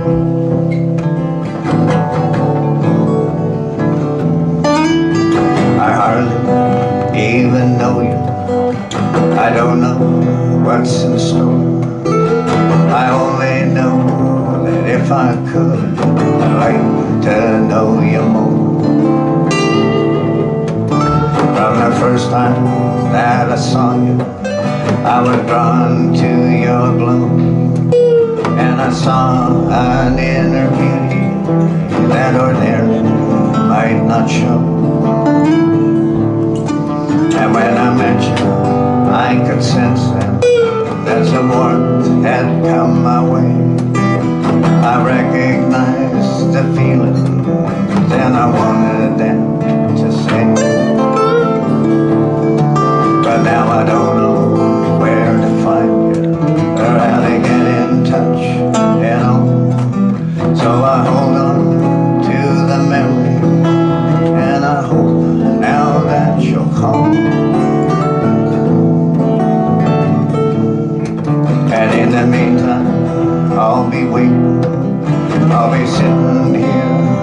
I hardly even know you. I don't know what's in store. I only know that if I could, I'd like to know you more. From the first time that I saw you, I was drawn to your glow. And I saw an inner beauty that ordinary might not show. And when I met you, I could sense that, that some warmth had come my way. I recognized the feeling, then I wanted to touch, you know. So I hold on to the memory, and I hope now that you'll call. And in the meantime, I'll be waiting. I'll be sitting here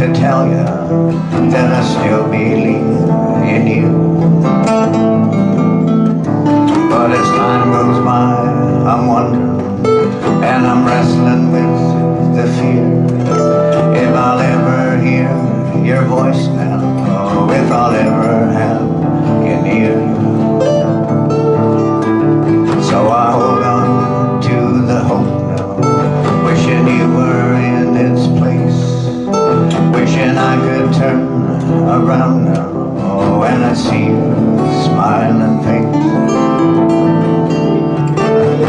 to tell you that I still believe in you. But as time goes by, I'm wondering and I'm wrestling with the fear Turn around oh, and I see your smiling face.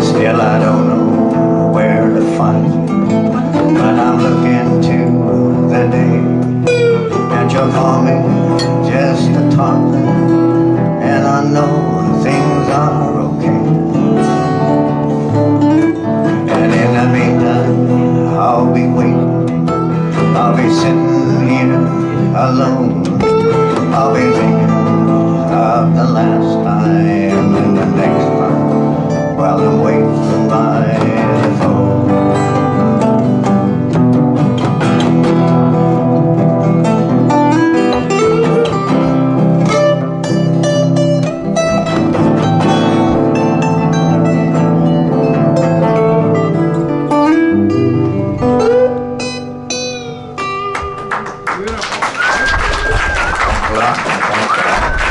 Still I don't know where to find you, but I'm looking to the day that you'll call me just to talk, and I know I'll be sitting here alone. I'll be thinking of the last time Vamos, vamos, vamos.